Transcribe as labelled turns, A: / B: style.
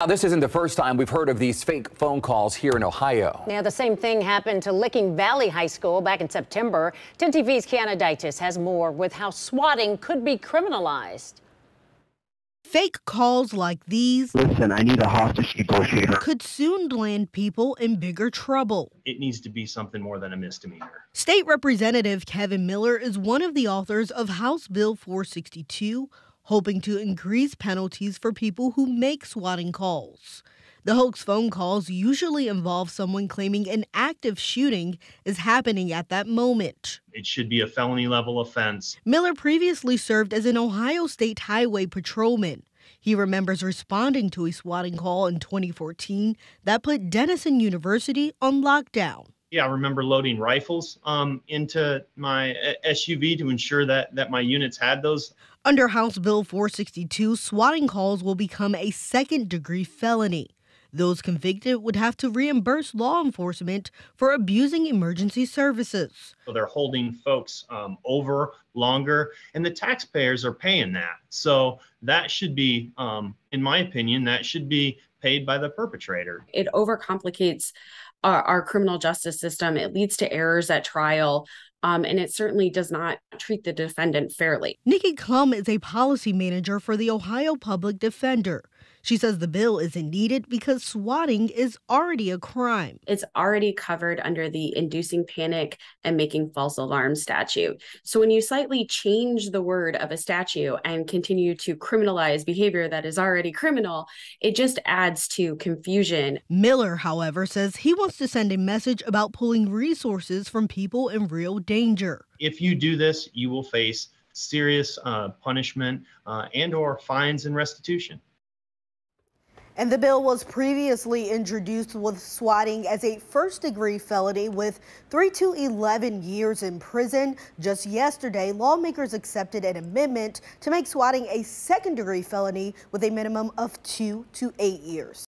A: Now, this isn't the first time we've heard of these fake phone calls here in Ohio.
B: Yeah, the same thing happened to Licking Valley High School back in September. 10 TV's Kiana Deitis has more with how swatting could be criminalized.
C: Fake calls like these
D: Listen, I need a hostage negotiator.
C: could soon land people in bigger trouble.
E: it needs to be something more than a misdemeanor.
C: State Representative Kevin Miller is one of the authors of House Bill 462, hoping to increase penalties for people who make swatting calls. The hoax phone calls usually involve someone claiming an active shooting is happening at that moment.
E: It should be a felony level offense.
C: Miller previously served as an Ohio State Highway patrolman. He remembers responding to a swatting call in 2014 that put Denison University on lockdown.
E: Yeah, I remember loading rifles um, into my uh, SUV to ensure that that my units had those.
C: Under House Bill 462, swatting calls will become a second degree felony. Those convicted would have to reimburse law enforcement for abusing emergency services.
E: So they're holding folks um, over longer, and the taxpayers are paying that. So that should be, um, in my opinion, that should be paid by the perpetrator.
F: it overcomplicates our, our criminal justice system. It leads to errors at trial. Um, and it certainly does not treat the defendant fairly.
C: Nikki Klum is a policy manager for the Ohio Public Defender. She says the bill isn't needed because swatting is already a crime.
F: It's already covered under the inducing panic and making false alarm statute. So when you slightly change the word of a statute and continue to criminalize behavior that is already criminal, it just adds to confusion.
C: Miller, however, says he wants to send a message about pulling resources from people in real danger.
E: If you do this, you will face serious uh, punishment uh, and/or fines and restitution.
C: And the bill was previously introduced with swatting as a first degree felony with 3 to 11 years in prison. Just yesterday, lawmakers accepted an amendment to make swatting a second degree felony with a minimum of 2 to 8 years.